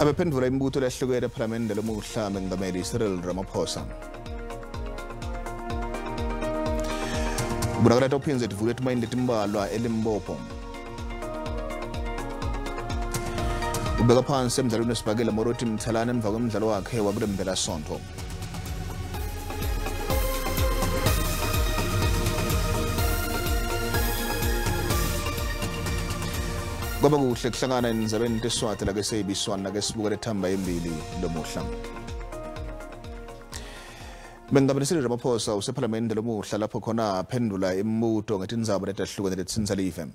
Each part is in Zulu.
abephendula imibuto lehlukene ephalamende lomuhla mengameli cyril ramaphosa. Kubonakala uphinze tivule etimayini letimbalwa elimbopho ubeka phansi emdlalweni wesibhakela moroti mthalane emva kwemdlalo wakhe wakulembela kwaba kuhle kuhlangana endzabeni teswati lake sebiswana lake sibukele thamba yembili lomuhla. Bengabelisile ramaphosa usephalamende lomuhla lapho khona aphendula imibuto ngetindzaba letahlukene letsinza live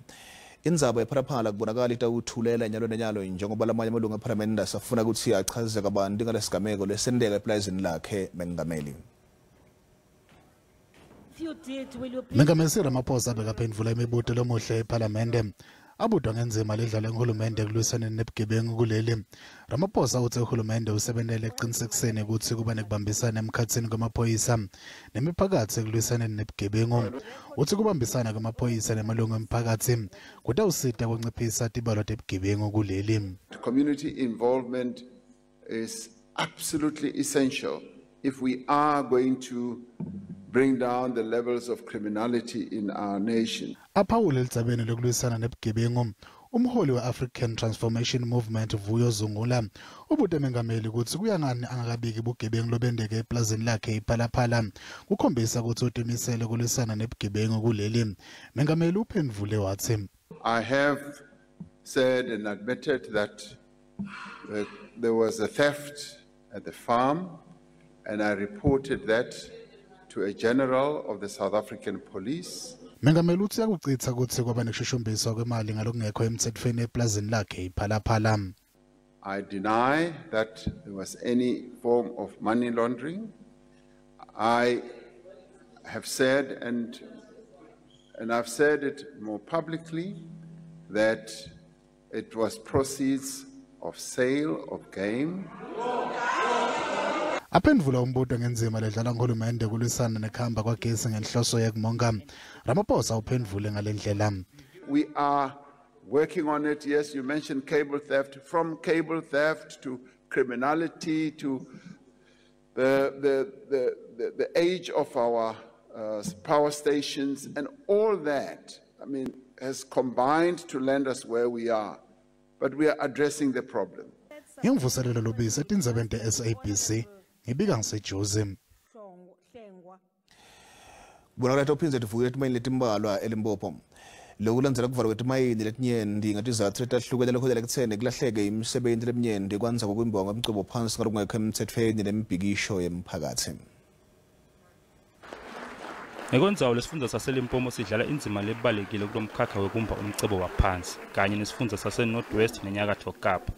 indzaba yePharaphala kubonakala itawuthulela inyalo nenyalo njengoba lamanye amalungu ephalamende asafuna kutsi achaze kabanti ngalesigameko lesenteka epulazini lakhe mengameli. Mengameli ramaphosa bekaphendvula imibuto lomuhle ephalamende. Abudwa ngenzima ledlala nguhulumende ekulwisaneni nebugebengu kuleli. Ramaphosa uthe uhulumende usebentele ekuqinisekiseni ukuthi kuba nekubambisana emkhathini kwamaphoyisa nemiphakathi ekulwisaneni nebugebengu. Uthi ukubambisana kwamaphoyisa nemalungu emphakathi kutawusita kunciphisa tibalo tebugebengu kuleli. Community involvement is absolutely essential if we are going to bring down the levels of criminality in our nation. aphawule lokulwisana nebugebengu umholi we-african transformation movement vuyo zungula mengameli ukuthi kuyangani angakabiki bugebengu lobendeke eplazini lakhe iphalaphala kukhombisa ukuthi utimisele kulwisana nebugebengu kuleli mengameli uphendvule wathi I have said and admitted that uh, there was a theft at the farm, and I reported that to a general of the South African police. mengameli uthi kwaba kwemali ngalokungekho emthethweni eplazini lakhe iphalaphala I deny that there was any form of money laundering. I have said, and, and I've said it more publicly, that it was proceeds of sale of game. Aphendvula umbuto ngenzima nguhulumende kulwisana nekuhamba kwagesi ngenhloso yekumonga ramaphosa uphendvule We are working on it. Yes, you mentioned cable theft. From cable theft to criminality to the, the, the, the, the age of our uh, power stations and all that, I mean, has combined to land us where we are. But we are addressing the problem. ngimvuselelo lubisi etindzabeni te-sabc ngibika ngisejozi hlongo- hlengwa. Kubonakala tawuphinze tivule etimayini letimbalwa elimbopho. Loku landzela kuvalwa kwetimayini letinyenti ngetizatfu letahlukene lekholela ekutseni kulahleke imisebenti leminyenti kwanza kokwimbiwa kwemcubo phansi ngalokungekho emtsetfweni nemibhikisho yemphakatsi Ngekwenzayo lesifundza saseLimpopo sidlala indzima lebalekile kulo mkhakha wekumba umcebo waphansi kanye nesifundza sase-Northwest neNyakatfo Kapa.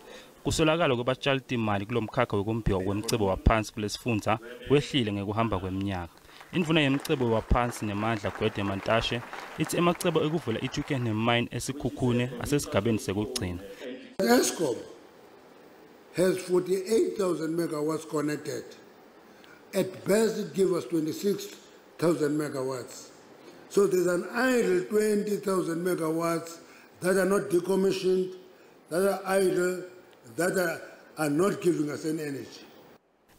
Kusolakala kwebatshali timali kulo mkhakha wekumbiwa kwemcebo waphansi kulesifundza wehlile ngekuhamba kweminyaka. Indvuna yemcebo waphansi nemandla Gwede Mantashe ithi emacebo ekuvula i-Tukenham mine esikhukhune asesigabeni sekugcina. ESCOM has 48,000 megawatts connected. At best, it gives us 26,000 megawatts. So there's an idle 20,000 megawatts that are not decommissioned, that are idle, that are, are not giving us any energy.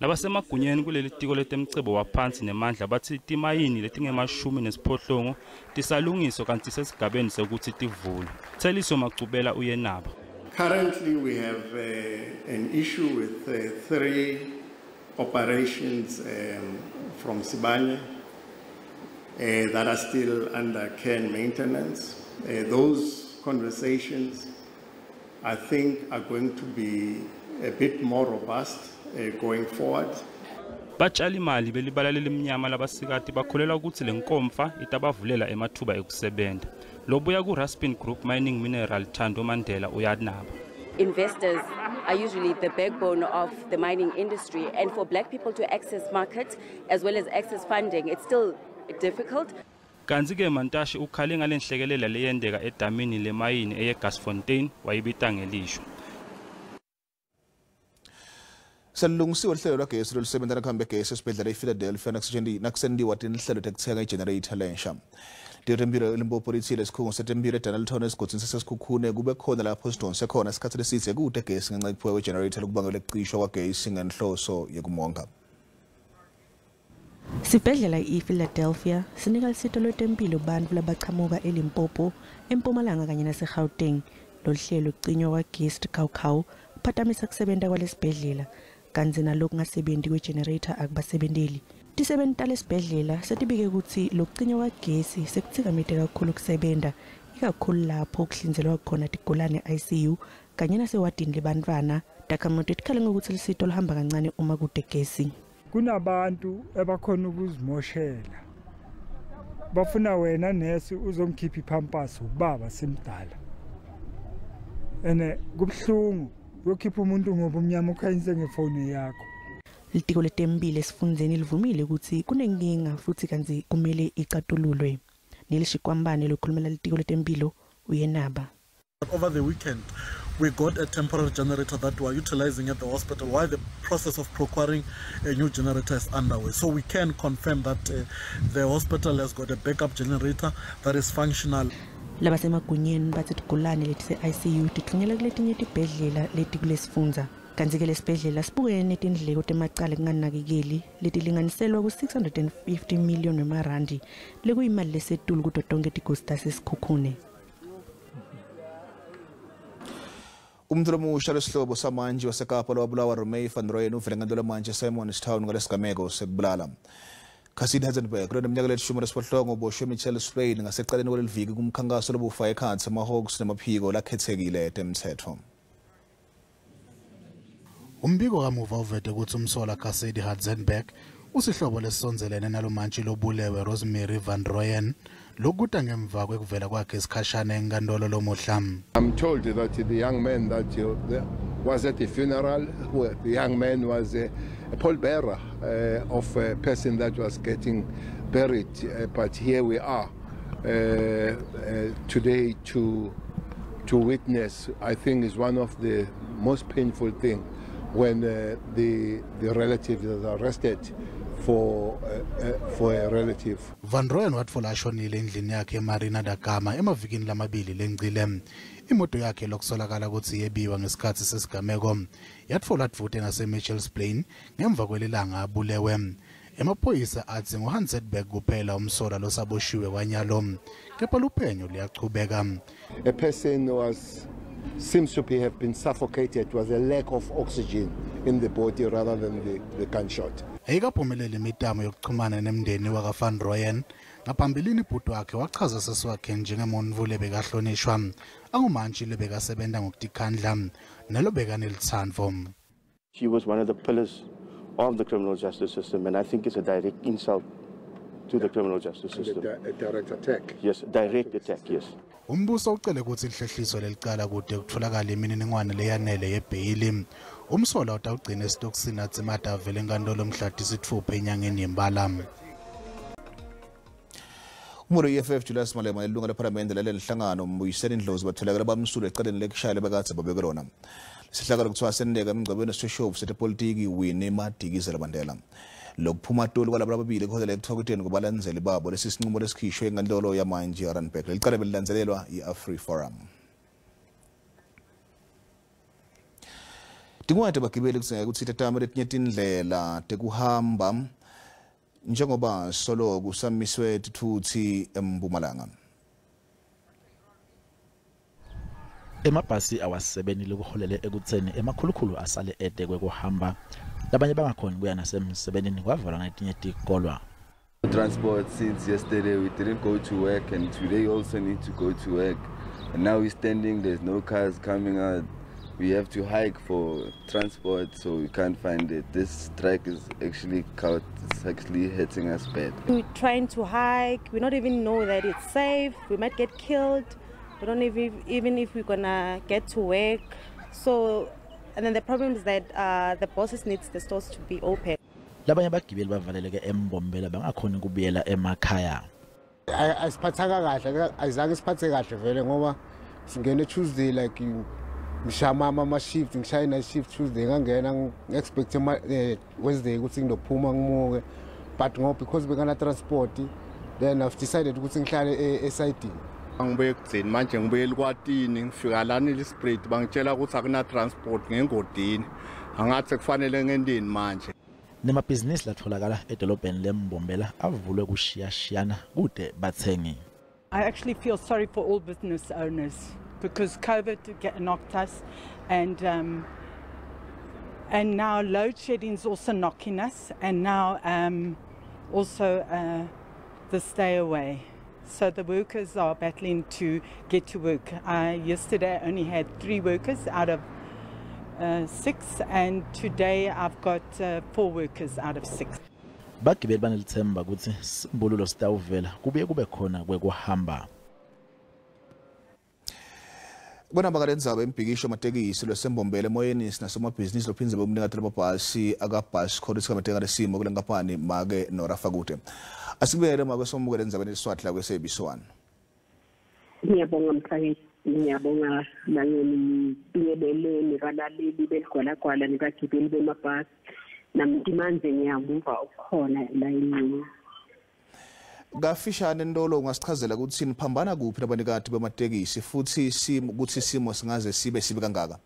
labasemagunyeni kuleli tiko letemcebo waphansi nemandla bathi timayini letingemashumi nesiphohlongo tisalungiswa kanti sesigabeni sekuthi tivulwe theliso macubela uyenaba Currently, we have uh, an issue with uh, three operations um, from Sibanye uh, that are still under care and maintenance. Uh, those conversations, I think, are going to be a bit more robust uh, going forward. batshali belibala lelimnyama labasikati bakholelwa ukuthi le nkomfa itabavulela emathuba ekusebenza lobuya ku-raspin group mining mineral thando mandela uyanaba investors are usually the backbone of the mining industry. And for black people to access markets as well as access funding, it's still difficult. Kanti-ke mantashe ukhale ngale nhlekelela leyendeka edamini lemayini eyegasfontein wayibita ngelisho selilungisiwe lihlelo lwagesi lolusebenza nakuhambe gesi esibhedlela i-philadelphia nakusendiwa tinhlelo tekuthenga igenerator lensha. Tempilo elimpopo lithile sikhungo setembiro edanelton esigodini sasesikhukhune kube khona lapho sidonse khona isikhathi leside kude gesi ngenxa yokuphuka kwegenerator lokubangela ukucishwa kwagesi ngenhloso yokumonga Sibhedlela iPhiladelphia sinika lwetempilo bantu labachamuka eLimpopo, eMpumalanga kanye naseGauteng. lolu hlelo kucinywa kwagesi Khawukhawu kuphatamisa kusebenta kwalesibhedlela kanti naloku ngasebenti kwegenerator akubasebenteli. Tisebenti talesibhedlela setibike kutsi lokucinywa kwagesi sekuthikamete kakhulu kusebenta ikakhulu lapho kuhlinzelwa khona tigulane ICU kanye nasewadini lebantwana Takhamuti tikhale ngokuthi lisito luhamba kancane uma kude gesi. Kunabantu abakhona ukuzimoshela. Bafuna wena nesi uzongikhipha iphampasi ubaba simdala. Ene kubuhlungu uyokhipha umuntu ngoba umnyama ukhanyise ngefoni yakho. Litiko letempilo esifundeni livumile ukuthi kunenkinga futhi kanti kumele icatululwe. Nelishikwambane lokhulumela litiko letempilo uyenaba. Over the weekend, we got a temporary generator that we are utilizing at the hospital while the process of procuring a new generator is underway. So we can confirm that uh, the hospital has got a backup generator that is functional. labasemagunyeni bathi tigulane letise-icu tithunyelwa kuletinye tibhedlela leti kulesifundza kantsi-ke lesibhedlela sibukene netindleko temacala kunganakekeli letilinganiselwa ku-650 million wemarandi lekuyimali lesetulu kuto tonkhe tigosi tasesikhukhune umthulumuxalisihlobo samantshi wasekapa lwabulawa romei van royen uvelenganto manje simon stown ngalesigameko sekubulala casid hazenberg loneminyaka lelishumi lesiphohlongo boshwe emichel swain ngaseqaleni kwaleli viki kumkhankaso lobufa ekhatsi samahawks namaphiko lakhethekile temthetho umbiko kamuva uvete ukuthi umsola casid hadzenberg usihlobo lesisonzelene nalomantshi lobulewe rosemary van royen ngemva kwekuvela kwakhe lomuhla I'm told that the young man that uh, was at the funeral, the young man was uh, a pallbearer uh, of a person that was getting buried. Uh, but here we are uh, uh, today to to witness. I think is one of the most painful thing when uh, the the relative is arrested for uh, uh, for a relative. Van Rooyen watfola ashonile endlini yakhe eMarina da Gama emavikini lamabili lengcile imoto yakhe lokusolakala ukuthi yebiwa ngesikhathi sesigameko yatfola dvute ngase-Mitchells Plain ngemva kwelilanga abulewe emaphoyisa athi nguHansetberg kuphela umsola losaboshiwe kwanyalo kepha luphenyo luyachubeka a person was seems to be have been suffocated was a lack of oxygen in the body rather than the, the gunshot. Ayikaphumeleli imitamo yokuxhumana nemndeni waka-van royen ngaphambilini ibhuti wakhe wachaza sesi wakhe njengemuntu lebekahlonishwa angumantshi lebekasebenza ngokutikhandla nelobekanelithando She was one of the pillars of the criminal justice system, and I think it's a direct insult to the criminal justice And a, system. di- a direct attack. Yes, direct attack, yes. umbuso ucele ukuthi lihlehliswe lelicala kude kutholakala imininingwane leyanele yebheyili umsola utawugcina esitokisini atsimata avele enkantolo mhla tisitfupha enyangeni yembala. Umholo i-eff julius malema nelunga lephalamende laleli hlangano mbuyiseni indlozi batholakala bamsulwa ecaleni lekushaya lebakadze babeke lona lesihlakalo kuthiwa sendeka emngcwabeni seshovu setepolitiki wini madikizela bandela lokuphuma toli kwalabo lababili kuholela ekuthokweteni kubalandzeli babo lesi sinqumo lesikhishwe enkantolo yamanje i-aranberg lelicala belilandzelelwa i-afri forum tinkwete bagibeli kudzingeka ukuthi tatame letinye tindlela tekuhamba njengoba solo kusamiswe tithuthi empumalanga emabhasi awasebenile kuholele ekutheni emakhulukhulu asale ede kwekuhamba labanye bangakhoni kuya nasemsebenzini kwavalwa ngetinye tikolwa Transport since yesterday we didn't go to work and today also need to go to work. And now we're standing, there's no cars coming out. We have to hike for transport so we can't find it. This strike is actually caught, it's actually hurting us bad. We're trying to hike. We don't even know that it's safe. We might get killed. We don't even even if we're gonna get to work. So, and then the problem is that uh, the bosses needs the stores to be open. labanye abagibeli bavaleleke embombela bangakhoni kubuyela emakhaya Ay- kahle ayizange siphathe kahle vele ngoba singene tuesday like ngishaya ama-shift ngishaye night shift tuesday ngangena ngi-expect wednesday ukuthi ngizophuma ngimuke. But ngoba because bekana transport then i've decided ukuthi ngihlale e- esayidini angibuye ekudzeni manje ngibuye elikwatini ngifika lana elisprate bangitshela ukuthi akuna-transport ngengodini. Angathi kufanele ngendini manje. Nemabhizinisi latholakala edolobheni lembombela avulwe kushiyashiyana kude bathengi I actually feel sorry for all business owners. Because COVID get- knocked us, and um, and now load shedding is also knocking us, and now um, also uh, the stay away. So the workers are battling to get to work. Uh, yesterday I only had three workers out of uh, six, and today I've got uh, four workers out of six. bagibeli banelithemba ukuthi simbululo sitawuvela kubuye kube khona Bona bonabakalenza bempikisho matekisi lwesembombele emoyeni sinasomabhizinisi lophinze bomnikatela babhasi akabhasikhoto sikhameteka lesimo kule nkampani make norafa kude asikubuyele make somukele enzabeni eliswathi lakwe-sabc one. Ngiyabonga mhlaketi ngiyabonga nangenibingelele nikalaleli beligwalagwala nibagibeli bemabhasi. Namntimanze ngiyamuva ukukhona elayinini kafishane ntolo ungasichazela ukuthi niphambana kuphi nabanikati bematekisi futhi simo ukuthi isimo singaze sibe sibe kangaka?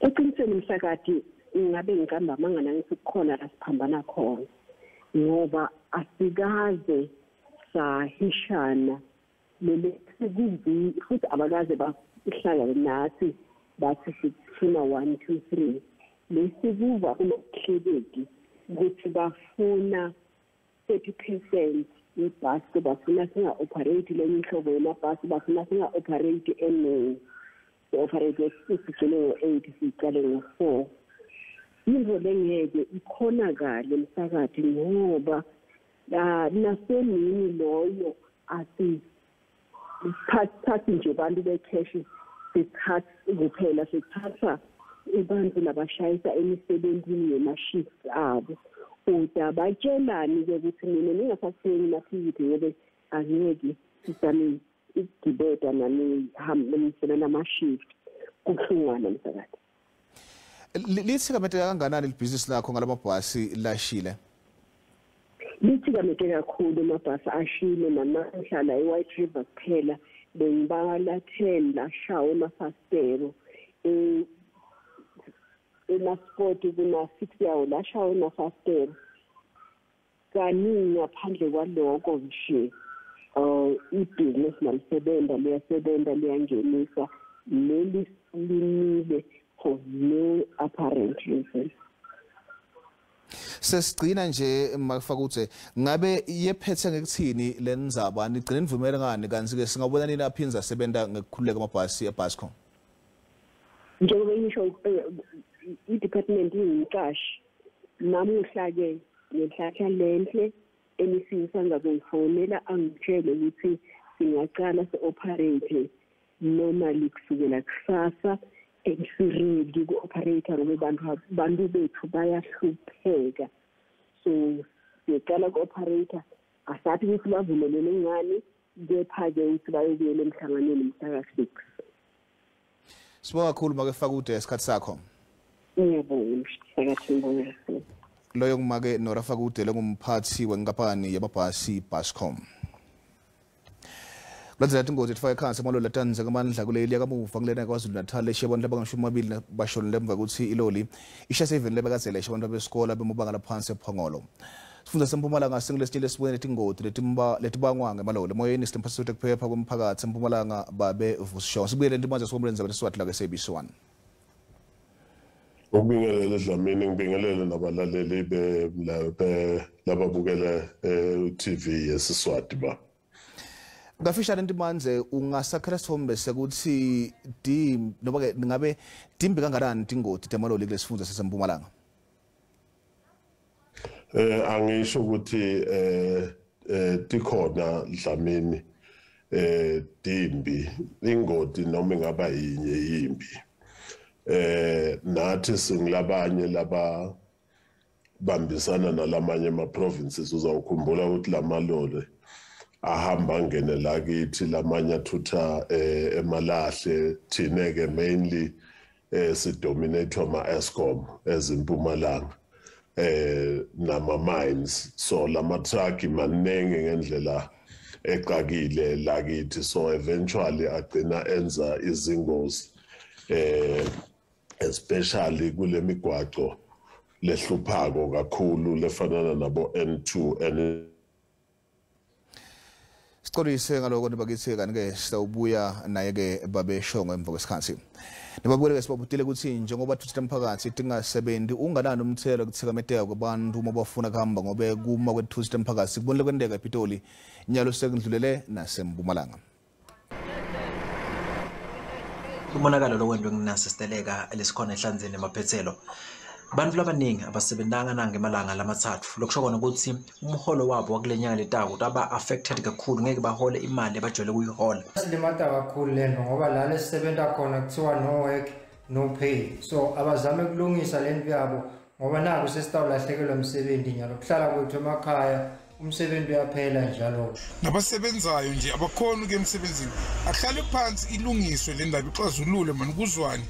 Eqinisweni mhlakati ngabe ngihamba mangana ngithi kukhona la siphambana khona ngoba asikaze sahishana lele sekuvi futhi abakaze bahlala nathi bathi sifuna one two three. Lesikuva kulokuhleleki ukuthi bafuna thirty percent yebhasi bafuna singa-operate lenye ihlobo yamabhasi bafuna singa-operate eningi si-operate sigcine ngo-eight siyiqale ngo-four. Into lengeke ikhonakale msakathi ngoba ah, nasemini loyo asi sithathi nje bantu bekheshi sithatha kuphela sithatha abantu labashayisa emisebenzini yemashift abo. Uda batshelani-ke ukuthi mina ningasathengi maphikiphi ngobe angeke sisami igibeda nanihambenisela amashift kubuhlungwana msakathi Li- lithikametheka kanganani libhizinisi lakho ngalamabhasi lashile? Lithikamete kakhulu amabhasi ashile namahla la e-white river kuphela. Bengibala ten lashawa emafastero Eh, emaspoti kuna-six yawo lashawa emafastero kaningi ngaphandle kwaloko nje um ibhizinisi nalisebenza liyasebenza liyangenisa leli limile for no apparent reason. Sesigcina nje makufakuthe ngabe yephethe ngekuthini le ndzaba? Nigcine nivumele ngani? Kanti ke singabona nini aphinza asebenza ngekukhululeka amabhasi ebhascom njengoba ngisho i-department ingumqashi namuhla-ke ngenhlahla lenhle enisisa ngakungifonela angitshele ukuthi singaqala si-operate normally kusukela kusasa and siredi ku-operator ngoba bantu bethu bayahlupheka. So siyeqala ku-operator asathi ukuthi bavumelele ngani kepha-ke ukuthi bayobuyela emhlanganweni mhlaka-six sibonga kakhulu make fakude isikhathi sakho ngiyabonga sakathembona loyo kumake norafa kude ngumphathi wenkampani yamabhasi bascom kulandzela tingozi tifake khansi emaloli latandza amandla kuleli yakamuva kulena kwazulu natal eshiya abantu labangamashumi amabili bashona lemva kutsi iloli ishase iveni lebekazela eshiya abantu besikolo bemabanga laphansi ephongolo. Sifundza sempumalanga singulesityele sibone tingoti letibangwa ngemaloli. Emoyeni sitemphasisute kuphepha kwemphakatsi empumalanga babe vusishon sibuyele ntimanzi sokomlenza benesiswati lake sabc1 ukubingelela dlamini ngibingelele nabalaleli be- la- be- lababukela u-tv yesiswati ba. Ngafishane ntimanze ungasakhela sithombe sekuthi di noma ke ngabe timbi kanganani tingoti temaloli kulesifundza sasempumalanga? Eh angisho ukuthi eh eh tikhona dlamini eh dimbi ingoti noma ingaba yinye yimbi. Eh nathi singilabanye laba bambisana nalamanye ama provinces uzawukhumbula ukuthi lamalole ahamba angene lakithi lamanye athutha eh, emalahle thine ke mainly eh, sidominate ama Eskom ezimpumalanga eh nama mines so lama truck maningi ngendlela exakile lakithi so eventually agcina enza izingozi eh especially kule migwaco lehluphako kakhulu lefanana nabo N2 N Sicolise ngaloko nibakithi kanike sitawubuya naye ke babeshongo emva kwesikhathi. Nibabukele ke sibabudile ukuthi njengoba thuthita umphakathi tingasebenzi unganani umthelo kuthikameteka kwabantu uma bafuna kuhamba ngobe kuma kwethuthita umphakathi kubonile kwendeka ePitoli nyalo sekudlulele nasempumalanga. Umonakalo lokwendwe nginasisteleka lesikhona ehlanzeni emaphethelo bantu labaningi abasebentanga nangemalanga lamathathu. Lokusho kona ukuthi umholo wabo wakule nyanga letako aba affected kakhulu. Ngeke bahole imali abajwayele ukuyihola. Silimata kakhulu lento ngoba la lesisebenta khona kuthiwa no work no pay so abazame kulungisa lento yabo ngoba naku sesitawulahlekelwa umsebenzi nyalo. Kuhlala kwethu emakhaya umsebenzi uyaphela njalo. Nabasebenzayo nje abakhona ukuya emsebenzini. Ahlale phansi ilungiswe le ndaba ixazulule mani kuzwane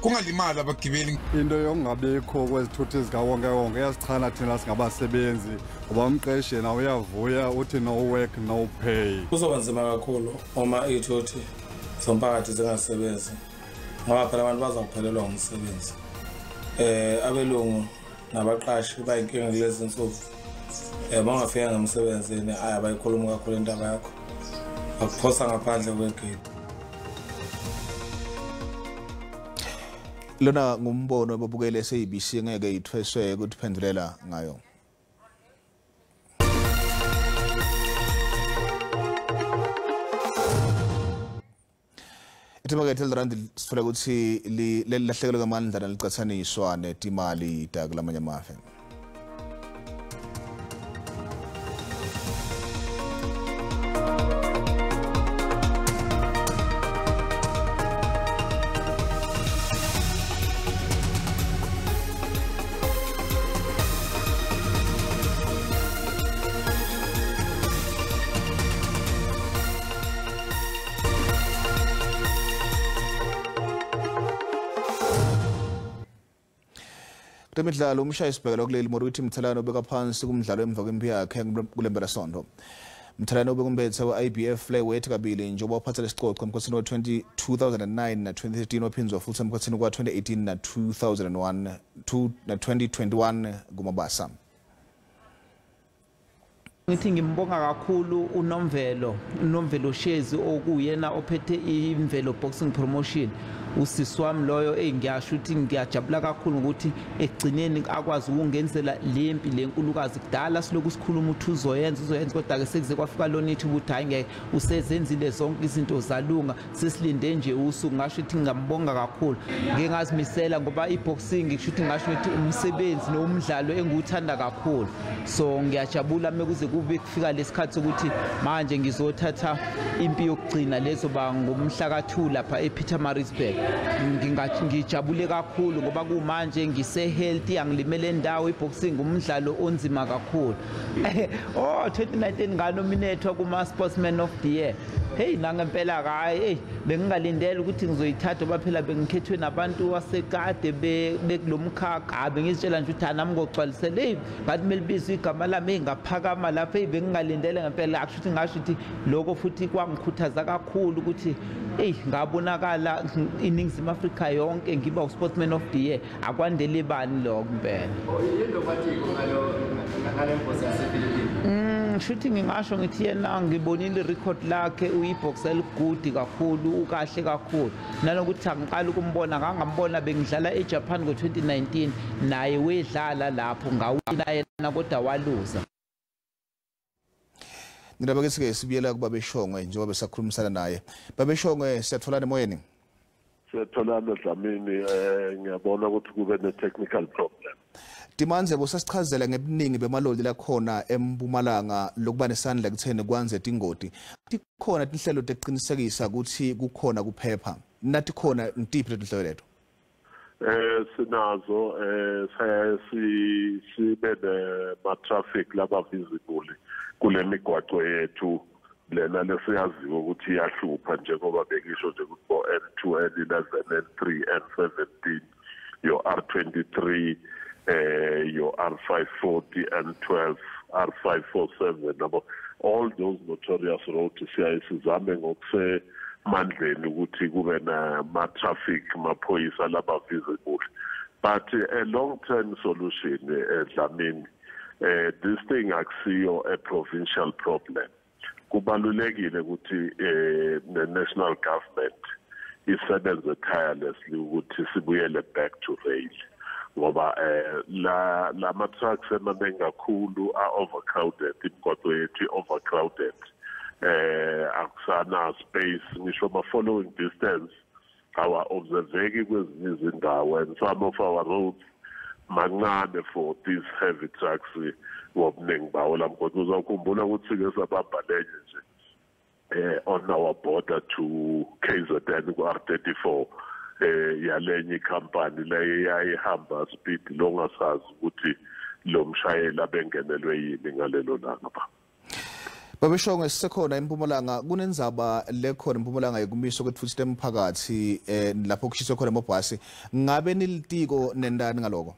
kungalimali abagibeli. Into yokungabikho kwezithuthi zikawonkewonke iyasichana thina singabasebenzi ngoba umqeshi yena uyavuya uthi no work no pay. Kuzoba nzima kakhulu uma iy'thuthi zomphakathi zingasebenzi ngoba phela abantu bazawuphelelwa ngumsebenzi um abelungu nabaqashi bayinkinga kulezi nsuku um ungafika ngemsebenzini ayi abayikhulumi kakhulu intaba yakho. Akuphosa ngaphandle kwegedi. Lona ngumbono ababukele SABC ngeke ithweswe ukuphendulela ngayo. Itimakethe elirandi sifuna ukuthi lelilahlekelwe ngamandla nalicathaniswa netimali da kulamanye amafe Temidlalo umshayi sibhekela kuleli mori ukuthi Mthalano ubeka phansi kumdlalo emva kwempi yakhe kulembela sonto. Mthalano ubekumbethe we-IBF flyweight kabili njengoba waphatha lesicoco emkhathini wa-20 2009 na 2013 waphinzwa futhi emkhathini kwa-2018 na 2001 2 na 2021 kumabasa. ngithi ngimbonga kakhulu unomvelo unomvelo shezi okuyena ophethe imvelo boxing promotion usisi wami loyo eyi ngiyasho ukuthi ngiyajabula kakhulu ngokuthi ekugcineni akwazi ukungenzela le mpi le nkulukazi. Kudala siloku sikhuluma ukuthi uzoyenza uzoyenza kodwa-ke sekuze kwafika lona ithi ukuthi hhayi ngeke usezenzile zonke izinto zalunga sesilinde nje usuku. Ngasho ukuthi ngingambonga kakhulu. Ngike ngazimisela ngoba i-boxing kusho ukuthi ngasho ukuthi umsebenzi nomdlalo engiwuthanda kakhulu. So ngiyajabula mekuze kube kufika lesikhathi sokuthi manje ngizothatha impi yokugcina lezoba ngomhla ka-2 lapha ePietermaritzburg ngijabule kakhulu ngoba kumanje ngise-healthy angilimele ndawo i-boxing umdlalo onzima kakhulu. Oh 2019 nganominethwa kuma-sportsman of the year. Heyi nangempela hayi eyi bengingalindele ukuthi ngizoyithatha ngoba phela bengikhethwe nabantu wasekade bekulo mkhakha. Bengizitshela nje ukuthi anami ngogcwalisele eyi ngathi kumele libizwe igama lami eyi ngaphakama lapho eyi bengingalindele ngempela. Akusho ukuthi ngasho ukuthi loko futhi kwangikhuthaza kakhulu ukuthi eyi ngabonakala iningizimu afrika yonke ngiba u-sportsman of the year. Akwandele bani loko mpela ngisho ukuthi ngingasho ngithi yena ngibonile irecord lakhe uyiboxa eligudi kakhulu ukahle kakhulu. Nanokuthi angiqala ukumbona ngangambona bengidlala ejapan ngo-2019 naye wedlala lapho ngawina yena kodwa waluza. Ngidaba ke sike sibiyela kuba beshongwe njengoba besakhulumisana naye. Babeshongwe siyatholana emoyeni. Siyatholana dlamini eh ngiyabona ukuthi kube ne technical problem Dimanze bosasichazela ngebuningi bemaloli lakhona empumalanga lokuba nesandla kuthene kwanze ingodi. Tikhona tinhlelo teqinisekisa ukuthi kukhona kuphepha. Nathi khona ntiphi letinhlelo lethu? eh sinazo eh si sibe ma traffic laba visible kule migwaco yethu lena lesiyaziyo ukuthi iyahlupha njengoba bekisho nje ukuthi bo N2 N11 N3 N17 your R23 eh your R540 N12 R547 nabo all those notorious roads siyaye sizame ngokuse mandleni ukuthi kube nama traffic maphoyisa laba visible but a long term solution eh, Dlamini eh this thing akusiyo a provincial problem. Kubalulekile ukuthi eh the national government isebenze tirelessly ukuthi sibuyele back to rail. Ngoba eh la lama trucks emaningi kakhulu are overcrowded imigwaqo yethu overcrowded eh akusana space ngisho ma following distance our observeki kwezinye izindawo and some of our roads mancane for these heavy trucks ngobuningi bawo. La mgodi uzawukhumbula ukuthi-ke sababhalenye nje eh on our border to KZN ku-R34 eh yalenye ikhampani leyo yayihamba speed longasazi ukuthi lo mshayeli abengenelwe yini ngalelo langa ba. Babeshonge sisekhona empumalanga. Kunenzaba lekhona empumalanga yekumiswa kwethuthi temphakathi eh lapho kushiswe khona amabhasi ngabe nilitiko nendani ngaloko?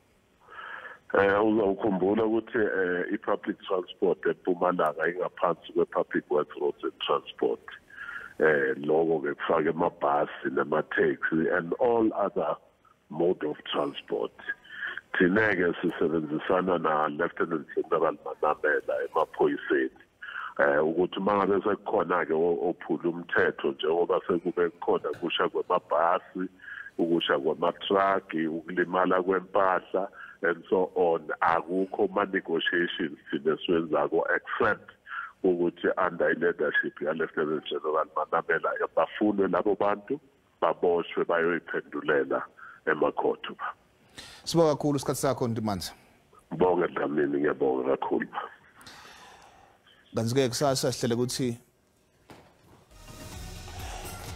Eh uzawukhumbula ukuthi eh i-public transport eMpumalanga ingaphansi kwe-public works roads and transport. Eh lokho ke kufaka amabhasi nama-taxi and all other mode of transport. Thina-ke sisebenzisana na-lieutenant general manamela emaphoyiseni eh ukuthi mangabe sekukhona-ke ophula umthetho njengoba sekube kukhona kusha kwamabhasi ukusha kwamatraki ukulimala kwempahla and so on. Akukho ma-negotiations thina esiwenzako except ukuthi under i-leadership ya-lieutenant general manamela bafunwe labo bantu baboshwe bayoyiphendulela emakhotho. Ba sibonga kakhulu isikhathi sakho ntimanzi bonke dlamini ngiyabonga kakhulu. Kanti-ke kusasa sihlele ukuthi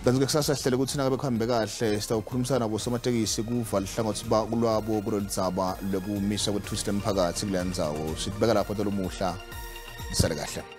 kanti-ke kusasa sihlele ukuthi nakabe kuhambe kahle sitawukhulumisana nabo somatekisi kuvala hlangothi lwabo kulolu dzaba lwekumiswa kwethusi temphakathi kuleya ndzawo sitibeka lapho tolo muhla lisale kahle